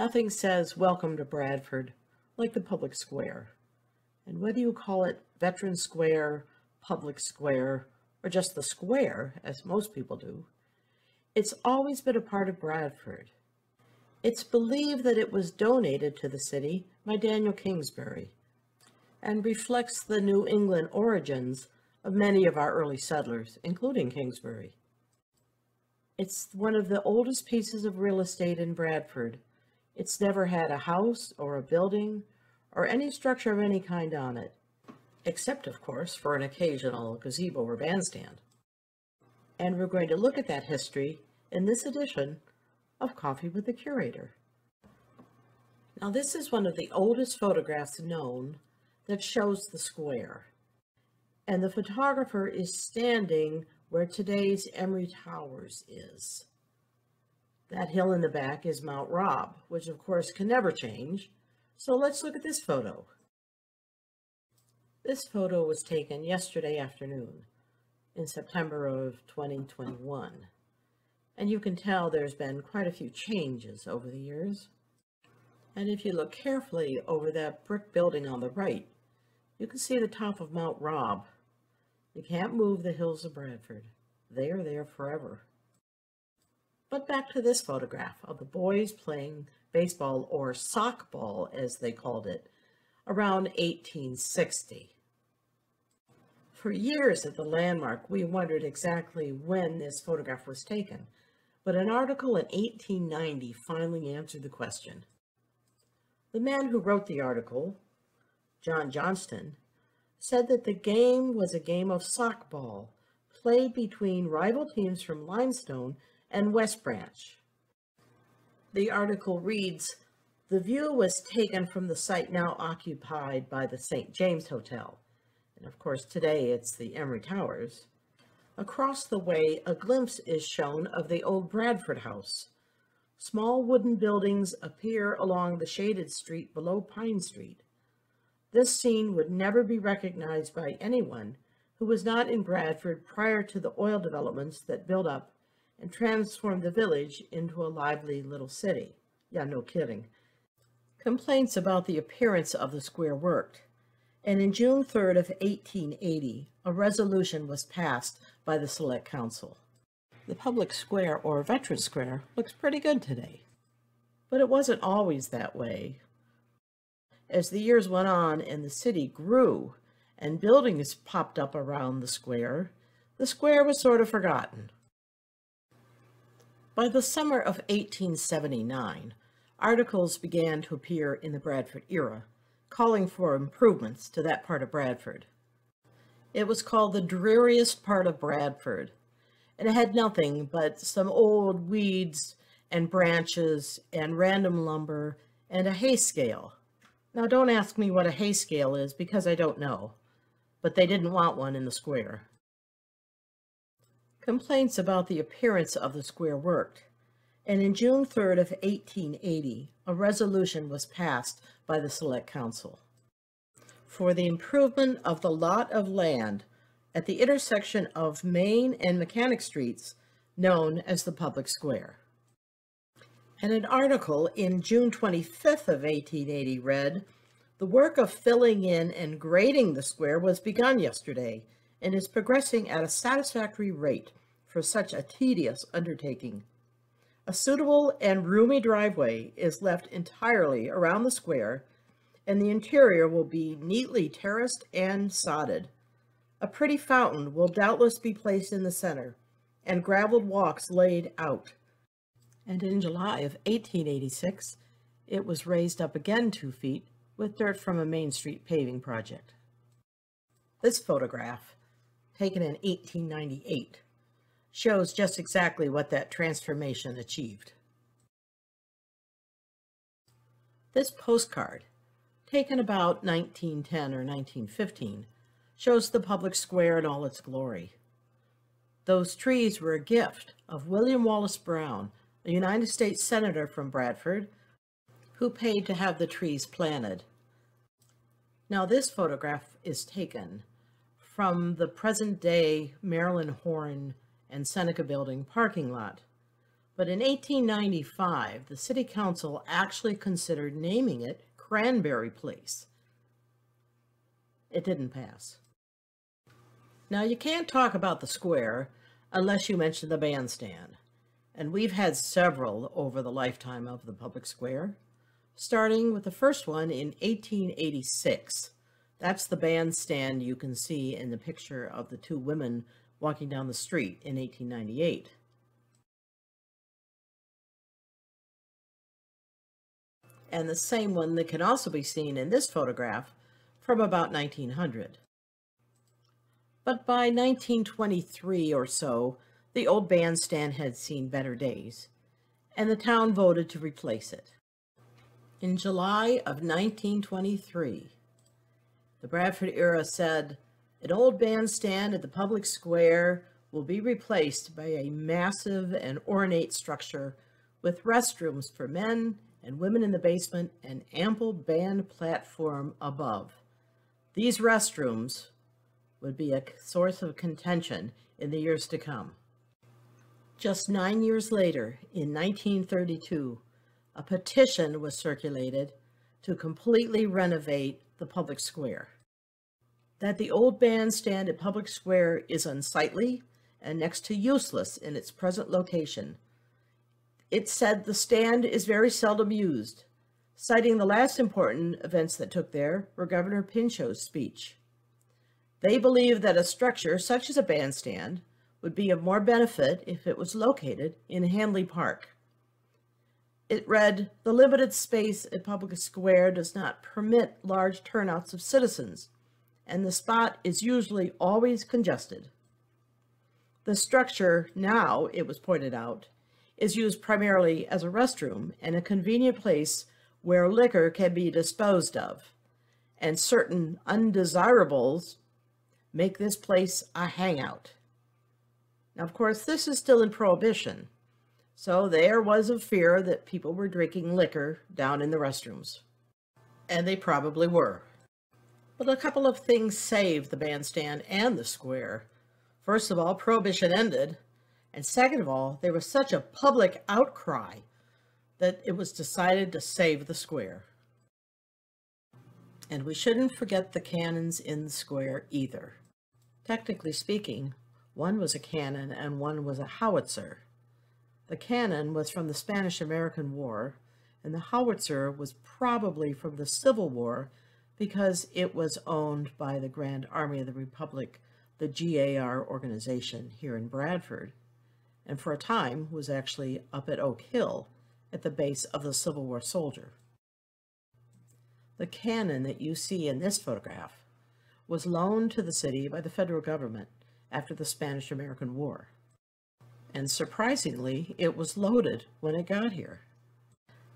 Nothing says welcome to Bradford like the public square. And whether you call it Veteran Square, Public Square, or just the square, as most people do, it's always been a part of Bradford. It's believed that it was donated to the city by Daniel Kingsbury and reflects the New England origins of many of our early settlers, including Kingsbury. It's one of the oldest pieces of real estate in Bradford. It's never had a house or a building or any structure of any kind on it, except, of course, for an occasional gazebo or bandstand. And we're going to look at that history in this edition of Coffee with the Curator. Now, this is one of the oldest photographs known that shows the square. And the photographer is standing where today's Emery Towers is. That hill in the back is Mount Rob, which of course can never change. So let's look at this photo. This photo was taken yesterday afternoon in September of 2021. And you can tell there's been quite a few changes over the years. And if you look carefully over that brick building on the right, you can see the top of Mount Rob. you can't move the hills of Bradford. They are there forever. But back to this photograph of the boys playing baseball or sockball, as they called it, around 1860. For years at the landmark, we wondered exactly when this photograph was taken, but an article in 1890 finally answered the question. The man who wrote the article, John Johnston, said that the game was a game of sockball played between rival teams from Limestone and West Branch. The article reads, the view was taken from the site now occupied by the St. James Hotel. And of course, today it's the Emery Towers. Across the way, a glimpse is shown of the old Bradford House. Small wooden buildings appear along the shaded street below Pine Street. This scene would never be recognized by anyone who was not in Bradford prior to the oil developments that built up and transformed the village into a lively little city. Yeah, no kidding. Complaints about the appearance of the square worked, and in June 3rd of 1880, a resolution was passed by the Select Council. The public square, or Veteran Square, looks pretty good today. But it wasn't always that way. As the years went on and the city grew and buildings popped up around the square, the square was sort of forgotten. By the summer of 1879, articles began to appear in the Bradford era, calling for improvements to that part of Bradford. It was called the dreariest part of Bradford, and it had nothing but some old weeds and branches and random lumber and a hay scale. Now, don't ask me what a hay scale is because I don't know, but they didn't want one in the square. Complaints about the appearance of the square worked, and in June 3rd of 1880, a resolution was passed by the Select Council for the improvement of the lot of land at the intersection of Main and Mechanic Streets known as the Public Square. And an article in June 25th of 1880 read, the work of filling in and grading the square was begun yesterday and is progressing at a satisfactory rate for such a tedious undertaking. A suitable and roomy driveway is left entirely around the square, and the interior will be neatly terraced and sodded. A pretty fountain will doubtless be placed in the center, and graveled walks laid out and in July of 1886, it was raised up again two feet with dirt from a Main Street paving project. This photograph, taken in 1898, shows just exactly what that transformation achieved. This postcard, taken about 1910 or 1915, shows the public square in all its glory. Those trees were a gift of William Wallace Brown a United States Senator from Bradford, who paid to have the trees planted. Now this photograph is taken from the present-day Marilyn Horne and Seneca Building parking lot, But in 1895, the city council actually considered naming it Cranberry Place. It didn't pass. Now, you can't talk about the square unless you mention the bandstand. And we've had several over the lifetime of the public square, starting with the first one in 1886. That's the bandstand you can see in the picture of the two women walking down the street in 1898. And the same one that can also be seen in this photograph from about 1900. But by 1923 or so, the old bandstand had seen better days, and the town voted to replace it. In July of 1923, the Bradford era said, an old bandstand at the public square will be replaced by a massive and ornate structure with restrooms for men and women in the basement and ample band platform above. These restrooms would be a source of contention in the years to come. Just nine years later, in 1932, a petition was circulated to completely renovate the public square. That the old bandstand at Public Square is unsightly and next to useless in its present location. It said the stand is very seldom used, citing the last important events that took there were Governor Pinchot's speech. They believe that a structure such as a bandstand would be of more benefit if it was located in Hanley Park. It read, the limited space at Public Square does not permit large turnouts of citizens, and the spot is usually always congested. The structure now, it was pointed out, is used primarily as a restroom and a convenient place where liquor can be disposed of, and certain undesirables make this place a hangout. Now, of course, this is still in Prohibition, so there was a fear that people were drinking liquor down in the restrooms. And they probably were. But a couple of things saved the bandstand and the square. First of all, Prohibition ended, and second of all, there was such a public outcry that it was decided to save the square. And we shouldn't forget the cannons in the square either. Technically speaking, one was a cannon and one was a howitzer. The cannon was from the Spanish-American War, and the howitzer was probably from the Civil War because it was owned by the Grand Army of the Republic, the GAR organization here in Bradford, and for a time was actually up at Oak Hill at the base of the Civil War soldier. The cannon that you see in this photograph was loaned to the city by the federal government after the Spanish-American War. And surprisingly, it was loaded when it got here.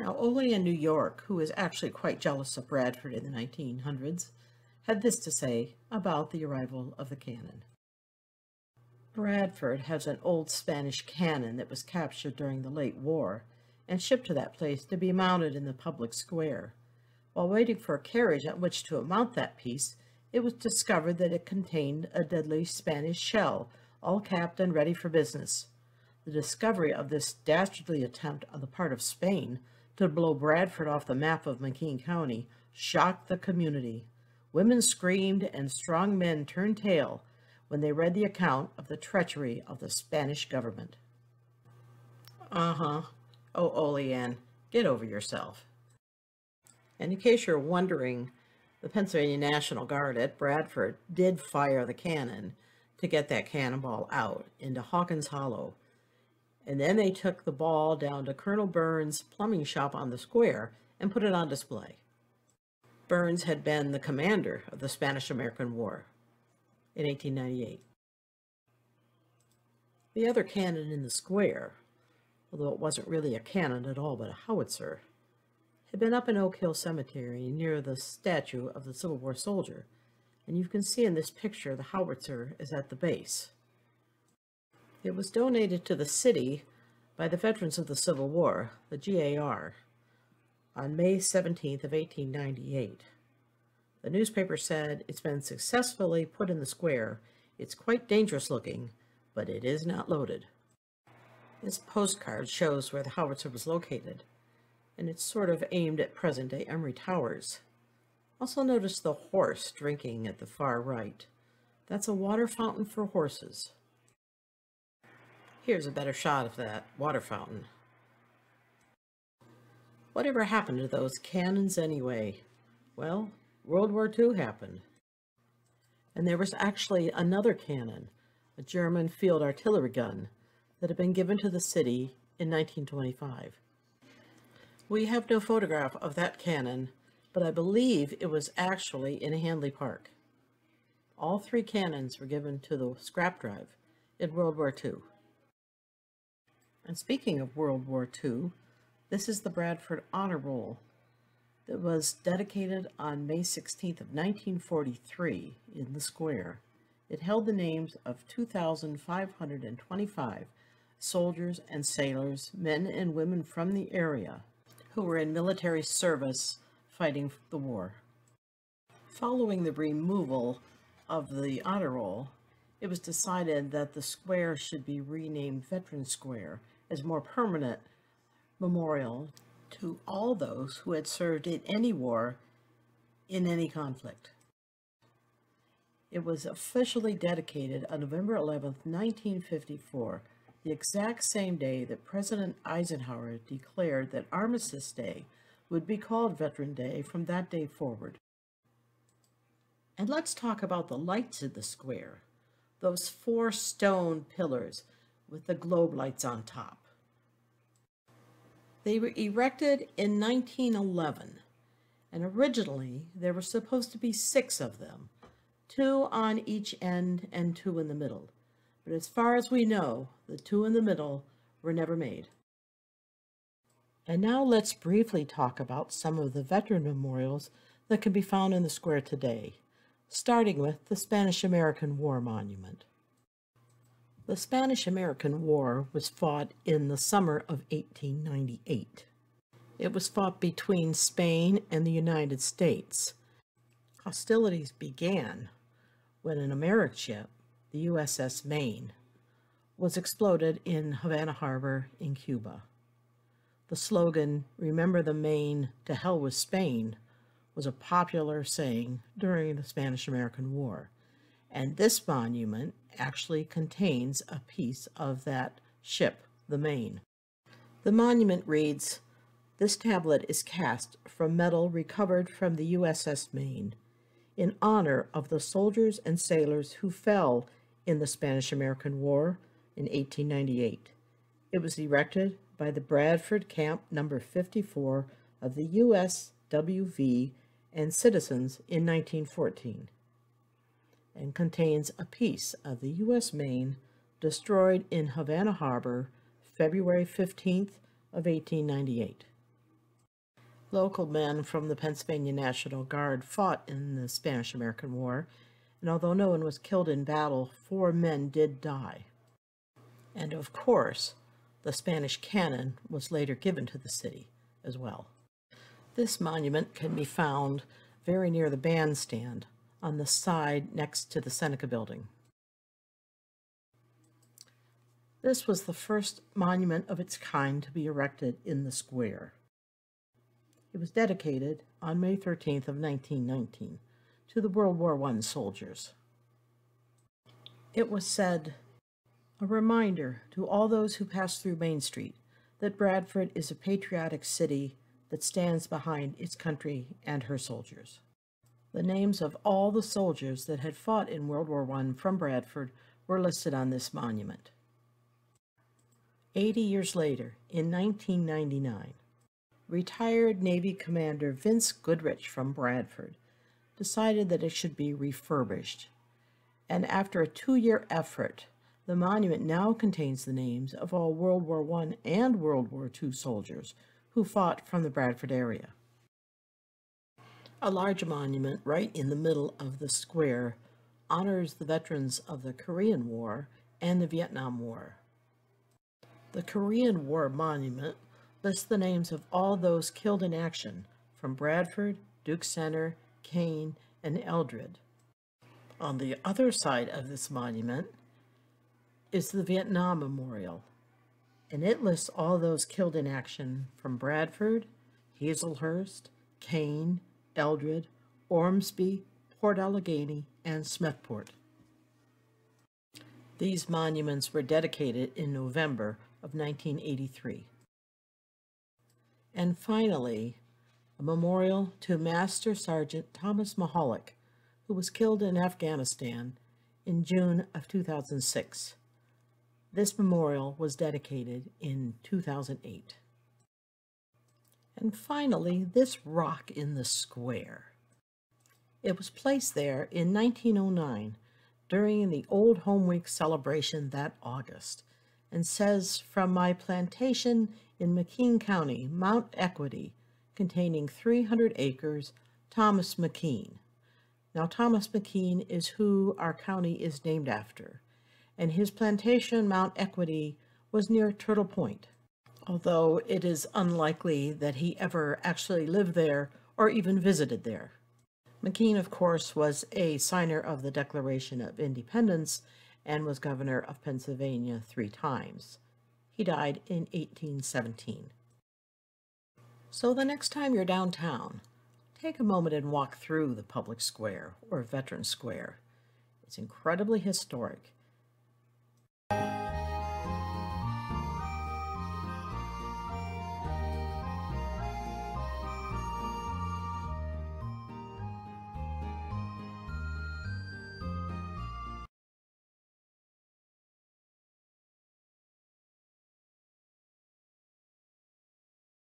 Now, Olean New York, who is actually quite jealous of Bradford in the 1900s, had this to say about the arrival of the cannon. Bradford has an old Spanish cannon that was captured during the late war and shipped to that place to be mounted in the public square. While waiting for a carriage at which to mount that piece, it was discovered that it contained a deadly Spanish shell, all capped and ready for business. The discovery of this dastardly attempt on the part of Spain to blow Bradford off the map of McKean County shocked the community. Women screamed and strong men turned tail when they read the account of the treachery of the Spanish government. Uh-huh. Oh, Olean, get over yourself. And in case you're wondering the Pennsylvania National Guard at Bradford did fire the cannon to get that cannonball out into Hawkins Hollow. And then they took the ball down to Colonel Burns' plumbing shop on the square and put it on display. Burns had been the commander of the Spanish-American War in 1898. The other cannon in the square, although it wasn't really a cannon at all but a howitzer, had been up in Oak Hill Cemetery near the statue of the Civil War soldier, and you can see in this picture the howitzer is at the base. It was donated to the city by the Veterans of the Civil War, the GAR, on May 17th of 1898. The newspaper said it's been successfully put in the square. It's quite dangerous looking, but it is not loaded. This postcard shows where the howitzer was located, and it's sort of aimed at present-day Emery Towers. Also notice the horse drinking at the far right. That's a water fountain for horses. Here's a better shot of that water fountain. Whatever happened to those cannons anyway? Well, World War II happened. And there was actually another cannon, a German field artillery gun, that had been given to the city in 1925. We have no photograph of that cannon, but I believe it was actually in Hanley Park. All three cannons were given to the scrap drive in World War II. And speaking of World War II, this is the Bradford Honor Roll that was dedicated on May 16th of 1943 in the square. It held the names of 2,525 soldiers and sailors, men and women from the area who were in military service fighting the war. Following the removal of the honor roll, it was decided that the square should be renamed Veteran Square as more permanent memorial to all those who had served in any war in any conflict. It was officially dedicated on November 11, 1954, the exact same day that President Eisenhower declared that Armistice Day would be called Veteran Day from that day forward. And let's talk about the lights in the square, those four stone pillars with the globe lights on top. They were erected in 1911, and originally there were supposed to be six of them, two on each end and two in the middle. But as far as we know, the two in the middle were never made. And now let's briefly talk about some of the veteran memorials that can be found in the square today, starting with the Spanish-American War Monument. The Spanish-American War was fought in the summer of 1898. It was fought between Spain and the United States. Hostilities began when an American ship, the USS Maine, was exploded in Havana Harbor in Cuba. The slogan, Remember the Maine, to hell with Spain, was a popular saying during the Spanish-American War. And this monument actually contains a piece of that ship, the Maine. The monument reads, This tablet is cast from metal recovered from the USS Maine in honor of the soldiers and sailors who fell in the Spanish-American War in 1898. It was erected by the Bradford Camp number 54 of the USWV and citizens in 1914 and contains a piece of the U.S. Maine destroyed in Havana Harbor February 15th of 1898. Local men from the Pennsylvania National Guard fought in the Spanish-American War, and although no one was killed in battle, four men did die. And of course, the Spanish cannon was later given to the city as well. This monument can be found very near the bandstand on the side next to the Seneca building. This was the first monument of its kind to be erected in the square. It was dedicated on May 13th of 1919 to the World War I soldiers. It was said, a reminder to all those who pass through Main Street that Bradford is a patriotic city that stands behind its country and her soldiers. The names of all the soldiers that had fought in World War I from Bradford were listed on this monument. Eighty years later, in 1999, retired Navy Commander Vince Goodrich from Bradford decided that it should be refurbished. And after a two-year effort, the monument now contains the names of all World War I and World War II soldiers who fought from the Bradford area. A large monument right in the middle of the square honors the veterans of the Korean War and the Vietnam War. The Korean War Monument lists the names of all those killed in action from Bradford, Duke Center, Kane, and Eldred. On the other side of this monument is the Vietnam Memorial. And it lists all those killed in action from Bradford, Hazelhurst, Kane, Eldred, Ormsby, Port Allegany, and Smethport. These monuments were dedicated in November of 1983. And finally, a memorial to Master Sergeant Thomas Maholic, who was killed in Afghanistan in June of 2006. This memorial was dedicated in 2008. And finally, this rock in the square. It was placed there in 1909 during the Old Home Week celebration that August and says, From my plantation in McKean County, Mount Equity, containing 300 acres, Thomas McKean. Now, Thomas McKean is who our county is named after, and his plantation, Mount Equity, was near Turtle Point, although it is unlikely that he ever actually lived there or even visited there. McKean, of course, was a signer of the Declaration of Independence and was governor of Pennsylvania three times. He died in 1817. So the next time you're downtown, take a moment and walk through the public square or Veteran Square. It's incredibly historic.